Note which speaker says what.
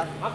Speaker 1: Don't